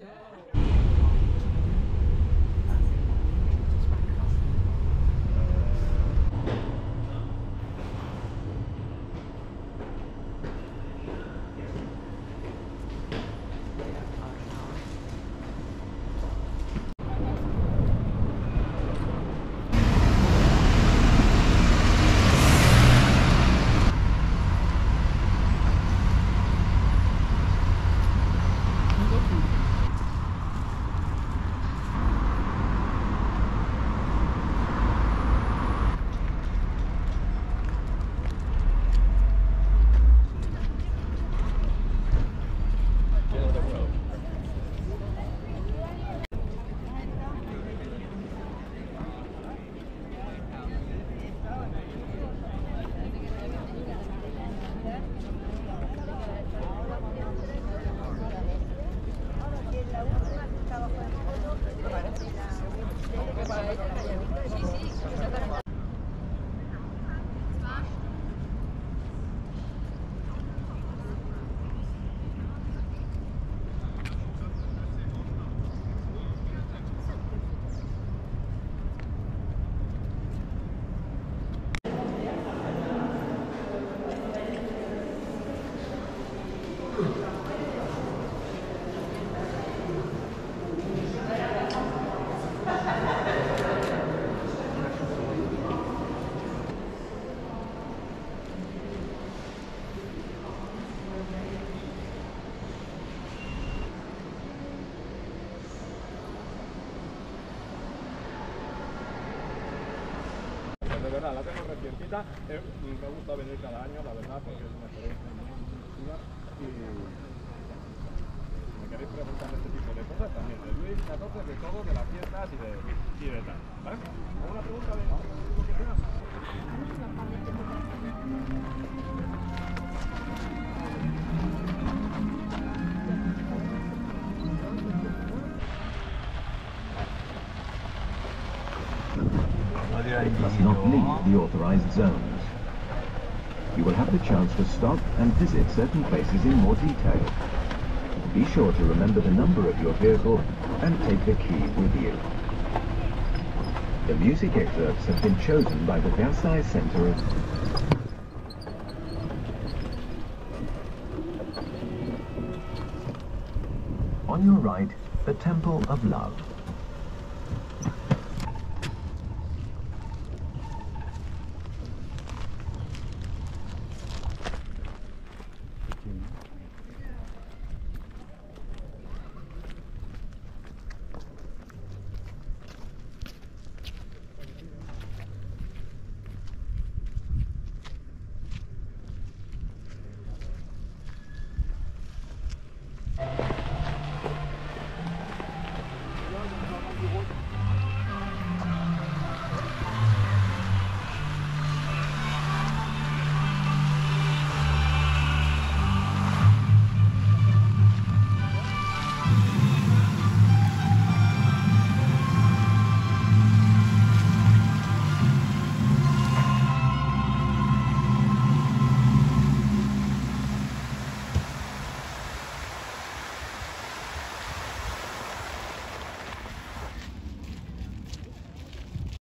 De la tengo recientita. eh, me gusta venir cada año, la verdad, porque es una experiencia. Y si me queréis preguntar este tipo de cosas, también de Luis XIV, de todo, de las fiestas y de, y de tal. ¿Vale? Must not leave the authorized zones. You will have the chance to stop and visit certain places in more detail. Be sure to remember the number of your vehicle and take the key with you. The music excerpts have been chosen by the Versailles Center of On your right, the Temple of Love.